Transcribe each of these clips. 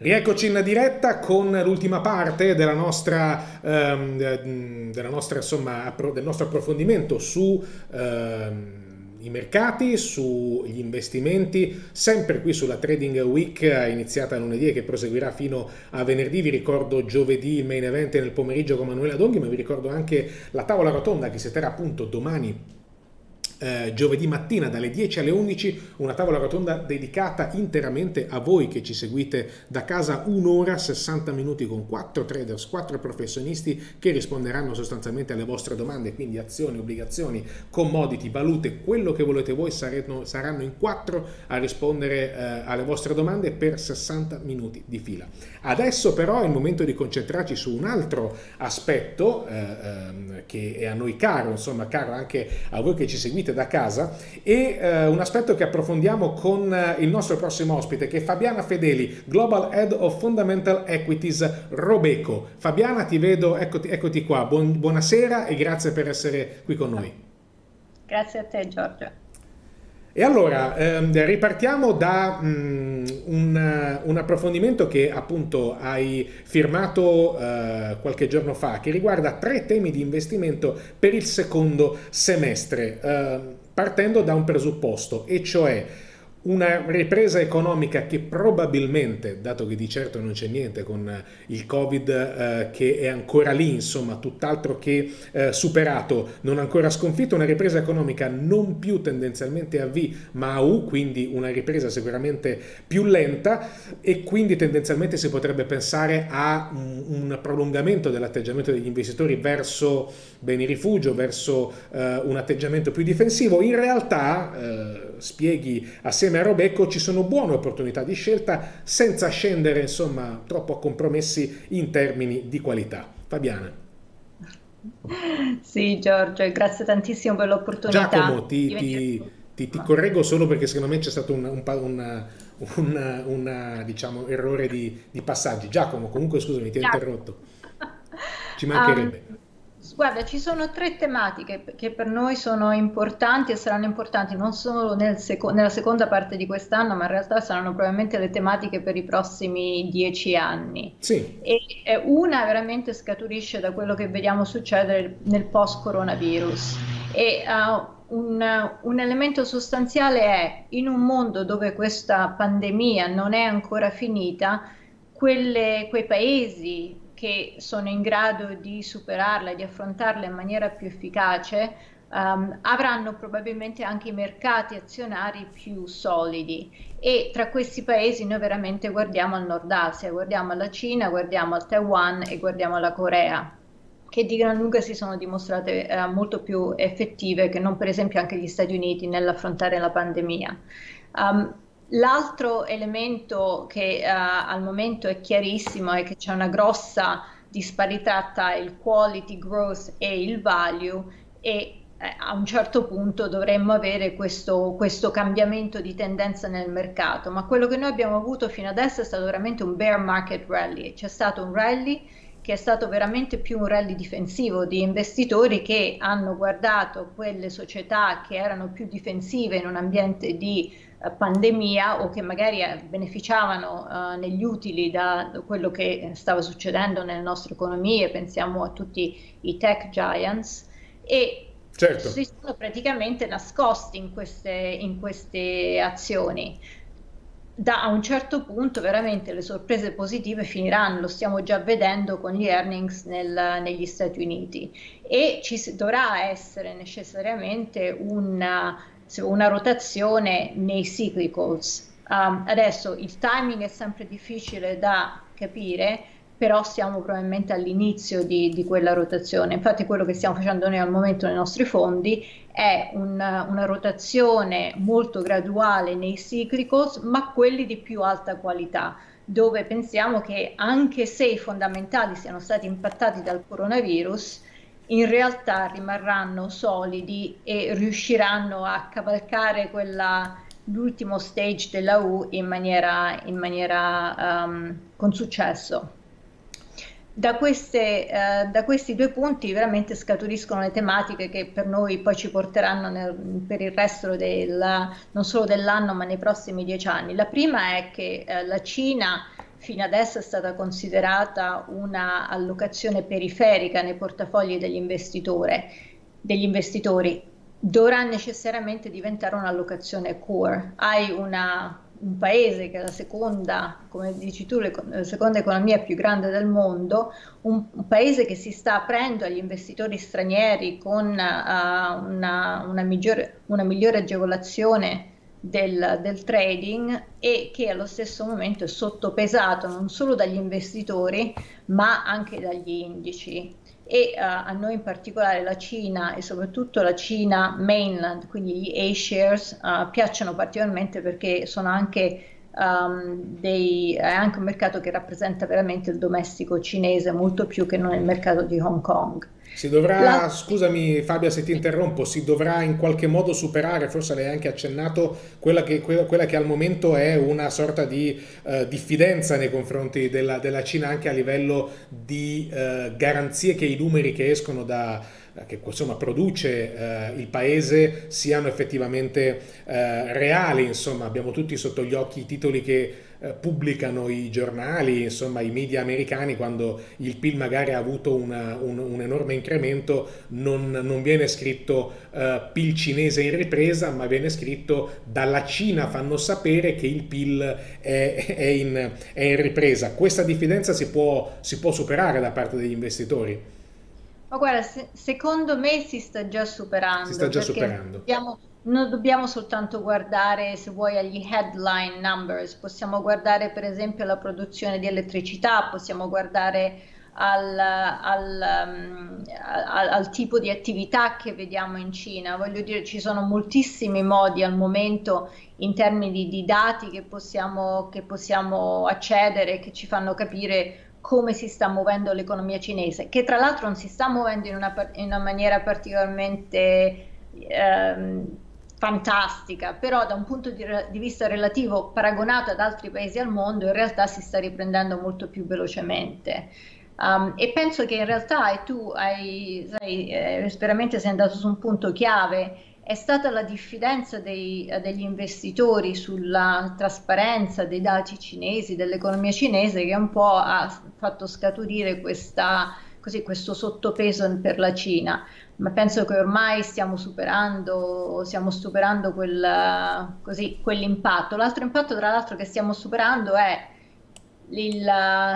Rieccoci in diretta con l'ultima parte della nostra, ehm, della nostra, insomma, del nostro approfondimento su ehm, mercati, sugli investimenti, sempre qui sulla Trading Week iniziata lunedì e che proseguirà fino a venerdì. Vi ricordo giovedì il main event nel pomeriggio con Manuela Donghi, ma vi ricordo anche la tavola rotonda che si terrà appunto domani eh, giovedì mattina dalle 10 alle 11 una tavola rotonda dedicata interamente a voi che ci seguite da casa un'ora 60 minuti con quattro traders, quattro professionisti che risponderanno sostanzialmente alle vostre domande, quindi azioni, obbligazioni, commodity, valute, quello che volete voi saranno, saranno in quattro a rispondere eh, alle vostre domande per 60 minuti di fila. Adesso però è il momento di concentrarci su un altro aspetto eh, ehm, che è a noi caro, insomma caro anche a voi che ci seguite seguite da casa e eh, un aspetto che approfondiamo con eh, il nostro prossimo ospite che è Fabiana Fedeli, Global Head of Fundamental Equities Robeco. Fabiana ti vedo, eccoti, eccoti qua, Buon, buonasera e grazie per essere qui con noi. Grazie a te Giorgio. E allora ehm, ripartiamo da um, un, un, approfondimento che appunto hai firmato eh, qualche giorno fa, che riguarda tre temi di investimento per il secondo semestre, eh, partendo da un presupposto, e cioè una ripresa economica che probabilmente, dato che di certo non c'è niente con eh, il Covid eh, che è ancora lì, insomma, tutt'altro che eh, superato, non ancora sconfitto, una ripresa economica non più tendenzialmente a V ma a U, quindi una ripresa sicuramente più lenta e quindi tendenzialmente si potrebbe pensare a un, un prolungamento dell'atteggiamento degli investitori verso beni rifugio, verso eh, un atteggiamento più difensivo. In realtà, eh, spieghi assieme a Robecco ci sono buone opportunità di scelta senza scendere insomma troppo a compromessi in termini di qualità. Fabiana. Sì Giorgio, grazie tantissimo per l'opportunità. Giacomo, ti, ti, ti, ti correggo solo perché secondo me c'è stato un, un, un, un diciamo, errore di, di, passaggi. Giacomo, comunque scusami, ti ho interrotto. Ci mancherebbe. Um, Guarda, ci sono tre tematiche che per noi sono importanti e saranno importanti non solo nel seco- nella seconda parte di quest'anno, ma in realtà saranno probabilmente le tematiche per i prossimi dieci anni. Sì. E, una veramente scaturisce da quello che vediamo succedere nel post-coronavirus. E uh, un, un, elemento sostanziale è in un mondo dove questa pandemia non è ancora finita, quelle, quei paesi che sono in grado di superarla di affrontarla in maniera più efficace um, avranno probabilmente anche i mercati azionari più solidi e tra questi paesi noi veramente guardiamo al Nord Asia, guardiamo alla Cina, guardiamo al Taiwan e guardiamo alla Corea che di gran lunga si sono dimostrate eh, molto più effettive che non per esempio anche gli Stati Uniti nell'affrontare la pandemia. Um, L'altro elemento che uh, al momento è chiarissimo è che c'è una grossa disparità tra il quality growth e il value e eh, a un certo punto dovremmo avere questo, questo, cambiamento di tendenza nel mercato, ma quello che noi abbiamo avuto fino adesso è stato veramente un bear market rally, c'è stato un rally che è stato veramente più un rally difensivo di investitori che hanno guardato quelle società che erano più difensive in un ambiente di eh, pandemia o che magari eh, beneficiavano uh, negli utili da quello che stava succedendo nelle nostre economie, pensiamo a tutti i tech giants e certo. si sono praticamente nascosti in queste, in queste azioni. Da a un certo punto veramente le sorprese positive finiranno, lo stiamo già vedendo con gli earnings nel, negli Stati Uniti e ci dovrà essere necessariamente una una rotazione nei cyclicals. Um, adesso il timing è sempre difficile da capire, però siamo probabilmente all'inizio di, di, quella rotazione. Infatti quello che stiamo facendo noi al momento nei nostri fondi è una, una rotazione molto graduale nei cyclicals, ma quelli di più alta qualità dove pensiamo che anche se i fondamentali siano stati impattati dal coronavirus, in realtà rimarranno solidi e riusciranno a cavalcare quella, l'ultimo stage della U in maniera, in maniera um, con successo. Da, queste, uh, da, questi due punti veramente scaturiscono le tematiche che per noi poi ci porteranno nel, per il resto del, non solo dell'anno ma nei prossimi dieci anni. La prima è che uh, la Cina fino adesso è stata considerata una allocazione periferica nei portafogli degli degli investitori dovrà necessariamente diventare un'allocazione core. Hai una, un paese che è la seconda, come dici tu, la seconda economia più grande del mondo, un, un paese che si sta aprendo agli investitori stranieri con uh, una, una, migliore, una migliore agevolazione del, del, trading e che allo stesso momento è sottopesato non solo dagli investitori ma anche dagli indici e uh, a noi in particolare la Cina e soprattutto la Cina mainland, quindi gli A-shares, uh, piacciono particolarmente perché sono anche, um, dei, è anche un mercato che rappresenta veramente il domestico cinese molto più che non il mercato di Hong Kong. Si dovrà, la... scusami Fabia se ti interrompo, si dovrà in qualche modo superare, forse l'hai anche accennato, quella che, quella che al momento è una sorta di uh, diffidenza nei confronti della, della, Cina anche a livello di uh, garanzie che i numeri che escono da, che insomma produce eh, il paese siano effettivamente eh, reali, insomma abbiamo tutti sotto gli occhi i titoli che eh, pubblicano i giornali, insomma i media americani quando il PIL magari ha avuto una, un, un, enorme incremento, non, non viene scritto uh, PIL cinese in ripresa, ma viene scritto dalla Cina fanno sapere che il PIL è, è, in, è in, ripresa. Questa diffidenza si può, si può superare da parte degli investitori? Ma guarda, se, secondo me si sta già superando. Si sta già superando. Abbiamo, non dobbiamo soltanto guardare, se vuoi, agli headline numbers, possiamo guardare per esempio alla produzione di elettricità, possiamo guardare al, al, um, al, al, tipo di attività che vediamo in Cina. Voglio dire, ci sono moltissimi modi al momento in termini di dati che possiamo, che possiamo accedere, che ci fanno capire come si sta muovendo l'economia cinese, che tra l'altro non si sta muovendo in una, in una maniera particolarmente... Ehm, fantastica, però da un punto di, di, vista relativo paragonato ad altri paesi al mondo in realtà si sta riprendendo molto più velocemente. Um, e penso che in realtà, e tu hai, sai, eh, veramente sei andato su un punto chiave, è stata la diffidenza dei, degli investitori sulla trasparenza dei dati cinesi, dell'economia cinese, che un po' ha fatto scaturire questa, così, questo sottopeso per la Cina ma penso che ormai stiamo superando, stiamo superando quel, così, quell'impatto. L'altro impatto, tra l'altro, che stiamo superando è il,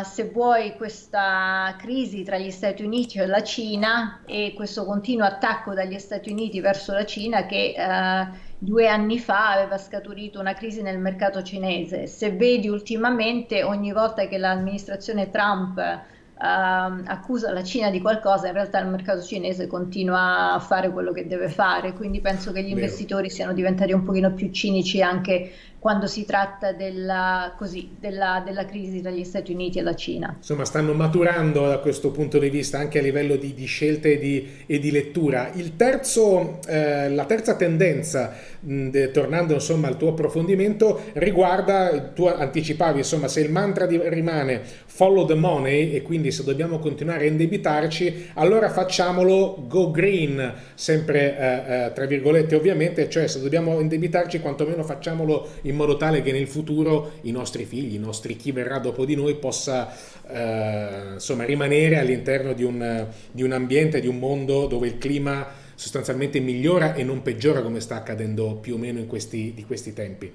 se vuoi, questa crisi tra gli Stati Uniti e la Cina e questo continuo attacco dagli Stati Uniti verso la Cina che eh, due anni fa aveva scaturito una crisi nel mercato cinese. Se vedi ultimamente, ogni volta che l'amministrazione Trump uh, accusa la Cina di qualcosa, in realtà il mercato cinese continua a fare quello che deve fare, quindi penso che gli investitori siano diventati un pochino più cinici anche quando si tratta della, così, della, della, crisi tra gli Stati Uniti e la Cina. Insomma, stanno maturando da questo punto di vista anche a livello di, di scelte e di, e di, lettura. Terzo, eh, la terza tendenza, mh, de, tornando insomma al tuo approfondimento, riguarda, tu anticipavi, insomma, se il mantra di, rimane follow the money e quindi se dobbiamo continuare a indebitarci, allora facciamolo go green, sempre eh, eh, tra virgolette ovviamente, cioè se dobbiamo indebitarci quantomeno facciamolo in in modo tale che nel futuro i nostri figli, i nostri chi verrà dopo di noi possa eh, insomma, rimanere all'interno di un, di un ambiente, di un mondo dove il clima sostanzialmente migliora e non peggiora come sta accadendo più o meno in questi, di questi tempi.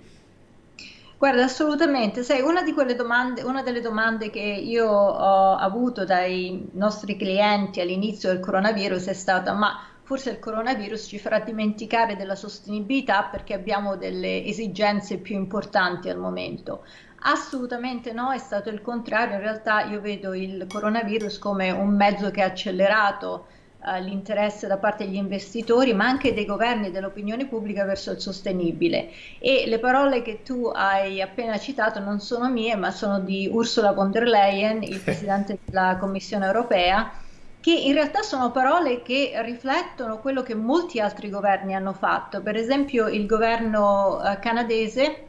Guarda, assolutamente. Sai, una, domande, una delle domande che io ho avuto dai nostri clienti all'inizio del coronavirus è stata: ma forse il coronavirus ci farà dimenticare della sostenibilità perché abbiamo delle esigenze più importanti al momento. Assolutamente no, è stato il contrario, in realtà io vedo il coronavirus come un mezzo che ha accelerato uh, l'interesse da parte degli investitori, ma anche dei governi e dell'opinione pubblica verso il sostenibile. E le parole che tu hai appena citato non sono mie, ma sono di Ursula von der Leyen, il presidente della Commissione europea che in realtà sono parole che riflettono quello che molti altri governi hanno fatto. Per esempio il governo eh, canadese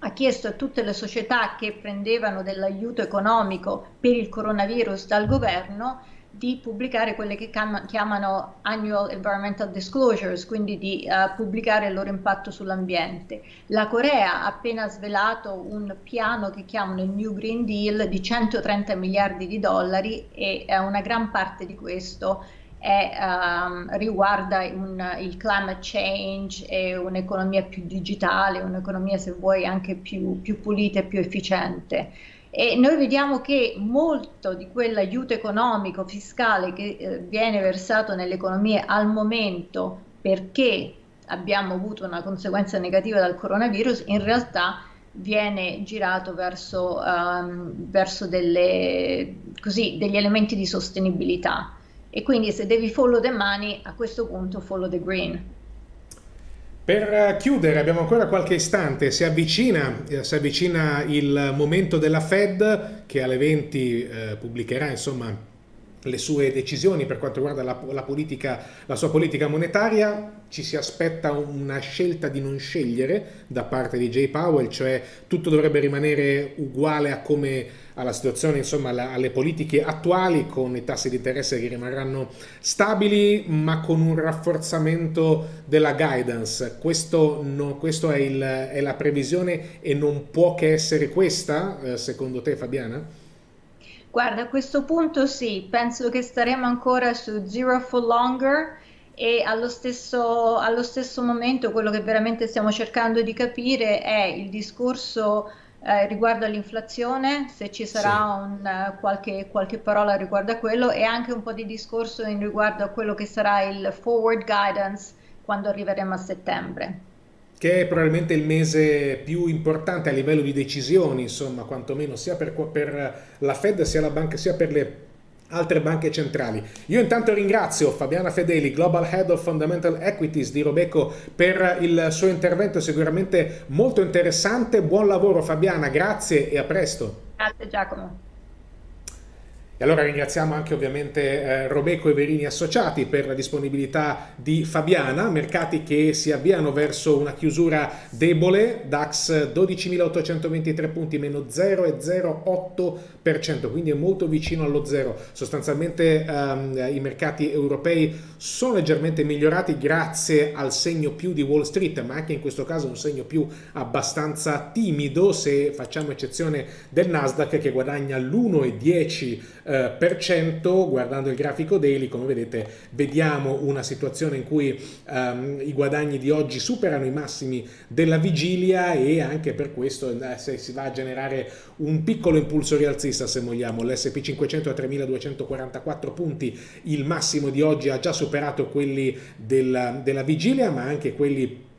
ha chiesto a tutte le società che prendevano dell'aiuto economico per il coronavirus dal governo di pubblicare quelle che chiamano annual environmental disclosures, quindi di uh, pubblicare il loro impatto sull'ambiente. La Corea ha appena svelato un piano che chiamano il New Green Deal di 130 miliardi di dollari e uh, una gran parte di questo è, um, riguarda un, il climate change e un'economia più digitale, un'economia se vuoi anche più, più pulita e più efficiente. E noi vediamo che molto di quell'aiuto economico, fiscale che eh, viene versato nelle economie al momento perché abbiamo avuto una conseguenza negativa dal coronavirus, in realtà viene girato verso, um, verso delle, così, degli elementi di sostenibilità. E quindi se devi follow the money, a questo punto follow the green. Per eh, chiudere, abbiamo ancora qualche istante, si avvicina, eh, si avvicina il momento della Fed che alle 20 eh, pubblicherà insomma, le sue decisioni per quanto riguarda la, la, politica, la sua politica monetaria, ci si aspetta una scelta di non scegliere da parte di Jay Powell, cioè tutto dovrebbe rimanere uguale a come alla situazione, insomma, alle politiche attuali con i tassi di interesse che rimarranno stabili, ma con un rafforzamento della guidance. Questo, no, questo è, è, la previsione e non può che essere questa, eh, secondo te Fabiana? Guarda, a questo punto sì, penso che staremo ancora su Zero for Longer e allo stesso, allo stesso momento quello che veramente stiamo cercando di capire è il discorso eh, riguardo all'inflazione, se ci sarà sì. un, uh, qualche, qualche, parola riguardo a quello e anche un po' di discorso in riguardo a quello che sarà il forward guidance quando arriveremo a settembre che è probabilmente il mese più importante a livello di decisioni, insomma, quantomeno sia per, per la Fed sia la banca sia per le altre banche centrali. Io intanto ringrazio Fabiana Fedeli, Global Head of Fundamental Equities di Robeco per il suo intervento sicuramente molto interessante. Buon lavoro Fabiana, grazie e a presto. Grazie Giacomo. E allora ringraziamo anche ovviamente eh, Robeco e Verini Associati per la disponibilità di Fabiana, mercati che si avviano verso una chiusura debole, DAX 12.823 punti, meno 0,08%, quindi è molto vicino allo zero. Sostanzialmente ehm, i mercati europei sono leggermente migliorati grazie al segno più di Wall Street, ma anche in questo caso un segno più abbastanza timido se facciamo eccezione del Nasdaq che guadagna l'1,10% eh, per cento, guardando il grafico daily, come vedete, vediamo una situazione in cui ehm, i guadagni di oggi superano i massimi della vigilia e anche per questo eh, si va a generare un piccolo impulso rialzista se vogliamo. L'SP 500 a 3244 punti, il massimo di oggi ha già superato quelli della, della vigilia, ma anche quelli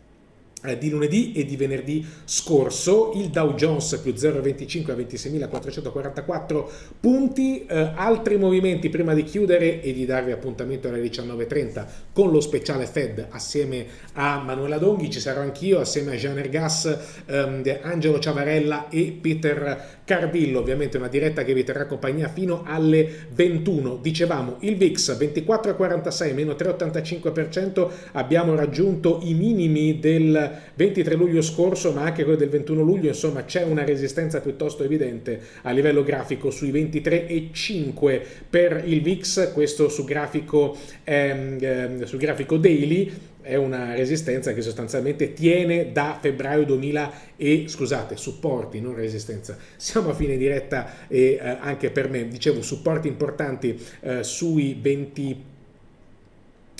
di lunedì e di venerdì scorso, il Dow Jones più 0,25 a 26.444 punti, eh, altri movimenti prima di chiudere e di darvi appuntamento alle 19.30 con lo speciale Fed assieme a Manuela Donghi, ci sarò anch'io assieme a Jean Ergas, ehm, Angelo Ciavarella e Peter Cardillo, ovviamente una diretta che vi terrà compagnia fino alle 21. Dicevamo il VIX 24,46 meno 3,85%, abbiamo raggiunto i minimi del 23 luglio scorso, ma anche quello del 21 luglio, insomma c'è una resistenza piuttosto evidente a livello grafico sui 23,5 per il VIX, questo su grafico, ehm, ehm, sul grafico daily è una resistenza che sostanzialmente tiene da febbraio 2000 e scusate, supporti, non resistenza. Siamo a fine diretta e eh, anche per me, dicevo, supporti importanti eh, sui 20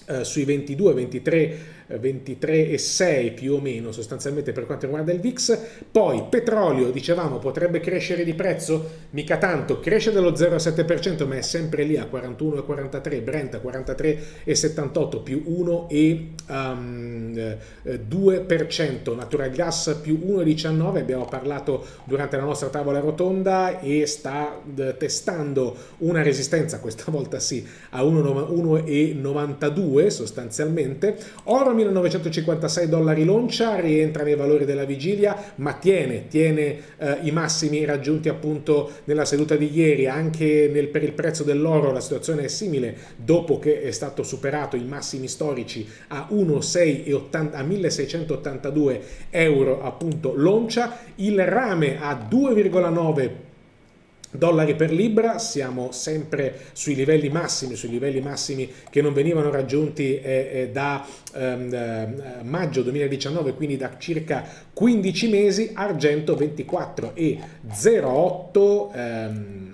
eh, sui 22, 23 23,6 più o meno sostanzialmente per quanto riguarda il VIX. Poi petrolio, dicevamo, potrebbe crescere di prezzo, mica tanto, cresce dello 0,7% ma è sempre lì a 41,43, Brent a 43,78 più 1,2%, um, 2%, Natural Gas più 1,19, abbiamo parlato durante la nostra tavola rotonda e sta testando una resistenza, questa volta sì, a 1,92 sostanzialmente. Oro 1956 dollari loncia, rientra nei valori della vigilia, ma tiene, tiene eh, i massimi raggiunti appunto nella seduta di ieri, anche nel, per il prezzo dell'oro la situazione è simile, dopo che è stato superato i massimi storici a 1,680 a 1682 euro appunto loncia, il rame a 2,9 dollari per libra, siamo sempre sui livelli massimi, sui livelli massimi che non venivano raggiunti eh, eh, da ehm, eh, maggio 2019, quindi da circa 15 mesi, argento 24,08 ehm,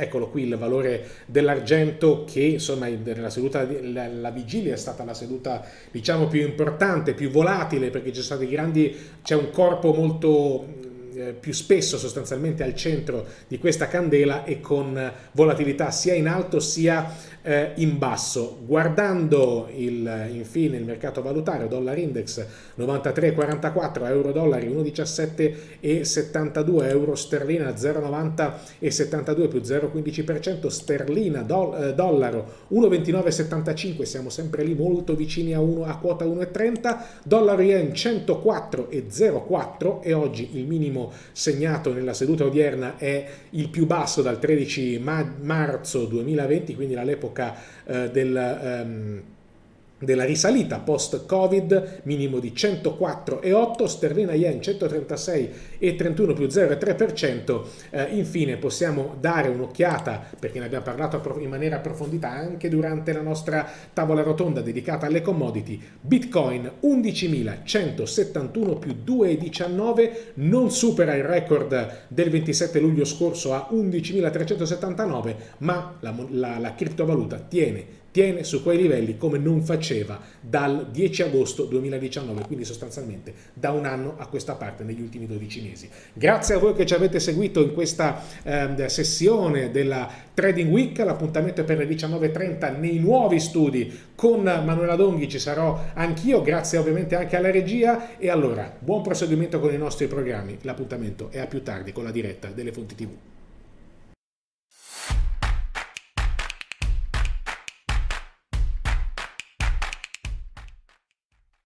Eccolo qui il valore dell'argento che insomma nella seduta, la, la, vigilia è stata la seduta diciamo più importante, più volatile perché c'è un corpo molto eh, più spesso sostanzialmente al centro di questa candela e con volatilità sia in alto sia eh, in basso. Guardando il, infine il mercato valutario, dollar index 93,44, euro dollari 1,17 euro sterlina 0,90 e 72 più 0,15%, sterlina do, eh, dollaro 1,29,75, siamo sempre lì molto vicini a, 1, a quota 1,30, dollaro yen 104,04 e oggi il minimo segnato nella seduta odierna è il più basso dal 13 marzo 2020, quindi dall'epoca eh, del... Um, della risalita post-Covid, minimo di 104,8, sterlina yen 136,31 più 0,3%. Eh, infine possiamo dare un'occhiata, perché ne abbiamo parlato in maniera approfondita anche durante la nostra tavola rotonda dedicata alle commodity, Bitcoin 11.171 più 2,19, non supera il record del 27 luglio scorso a 11.379, ma la, la, la criptovaluta tiene tiene su quei livelli come non faceva dal 10 agosto 2019, quindi sostanzialmente da un anno a questa parte negli ultimi 12 mesi. Grazie a voi che ci avete seguito in questa eh, sessione della Trading Week, l'appuntamento è per le 19.30 nei nuovi studi con Manuela Donghi, ci sarò anch'io, grazie ovviamente anche alla regia e allora buon proseguimento con i nostri programmi, l'appuntamento è a più tardi con la diretta delle fonti TV.